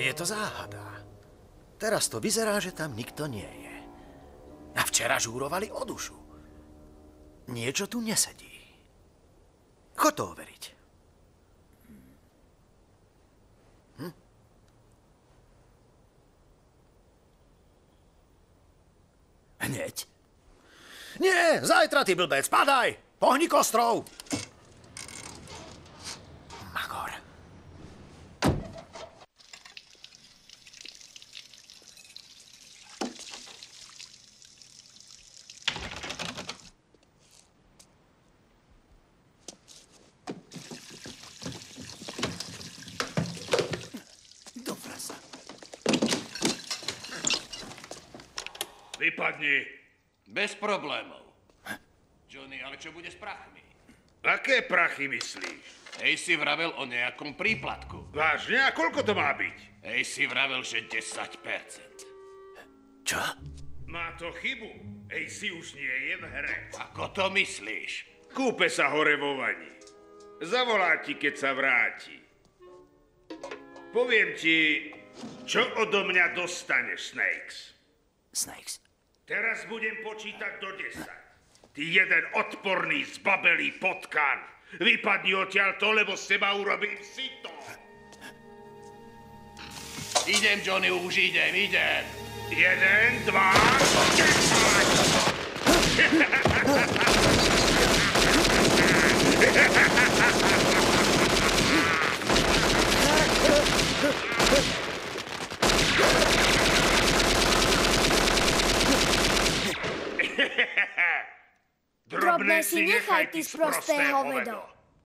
Je to záhada. Teraz to vyzerá, že tam nikto nie je. A včera žúrovali o dušu. Niečo tu nesedí. Chod to overiť. Hm? Hneď. Nie, zajtra, ty blbec, padaj! Pohni kostrov! Vypadni. Bez problémov. Johnny, ale čo bude s prachmi? Aké prachy myslíš? Hej si vravel o nejakom príplatku. Vážne? A koľko to má byť? Hej si vravel, že 10%. Čo? Má to chybu. Ej, si už nie je v hre. Ako to myslíš? Kúpe sa hore vo vani. Zavolá ti, keď sa vráti. Poviem ti, čo odo mňa dostaneš, Snakes. Snakes. Teraz budem počítať do 10. Ty jeden odporný, zbabelý potkan. Vypadni odtiaľ to, lebo z teba urobím si to. Idem, Johnny, už idem, idem. Jeden, dva, desať! Drobné si nechaj, ty sprosté hovedo.